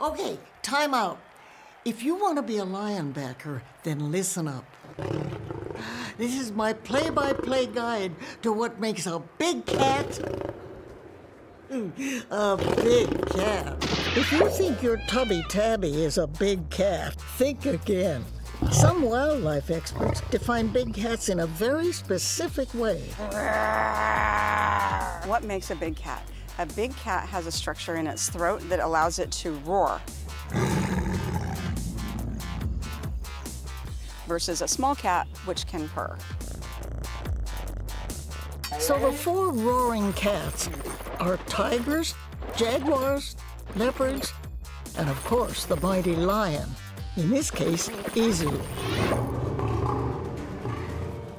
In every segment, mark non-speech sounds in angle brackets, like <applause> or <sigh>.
Okay, time out. If you want to be a linebacker, then listen up. This is my play by play guide to what makes a big cat a big cat. If you think your tubby tabby is a big cat, think again. Some wildlife experts define big cats in a very specific way. What makes a big cat? A big cat has a structure in its throat that allows it to roar. Versus a small cat, which can purr. So the four roaring cats are tigers, jaguars, leopards, and of course the mighty lion. In this case, Izu.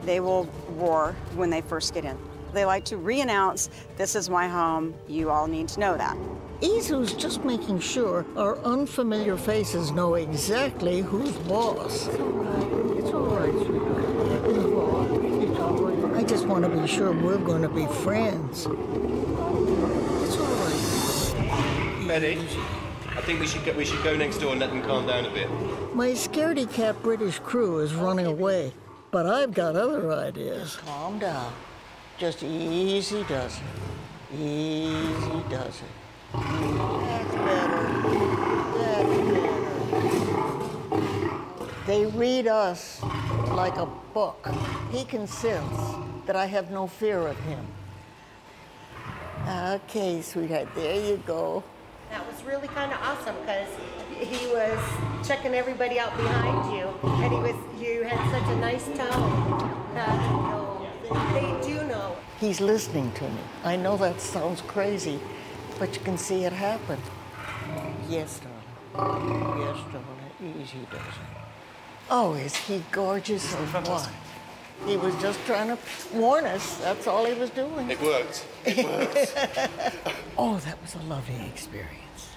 They will roar when they first get in. They like to re-announce, this is my home, you all need to know that. Izu's just making sure our unfamiliar faces know exactly who's boss. It's all right. It's all right, sweetheart. It's all right. I just want to be sure we're going to be friends. It's all right. Betty, I think we should go, we should go next door and let them calm down a bit. My scaredy cat British crew is running away, but I've got other ideas. Calm down. Just easy does it. Easy does it. That's better. That's better. They read us like a book. He can sense that I have no fear of him. Okay, sweetheart, there you go. That was really kind of awesome because he was checking everybody out behind you, and he was you had such a nice tone that you know, they do know. He's listening to me. I know that sounds crazy, but you can see it happen. Yes, darling. Yes, darling. Easy does. Oh, is he gorgeous or what? He was just trying to warn us. That's all he was doing. It worked. It worked. <laughs> Oh, that was a lovely experience.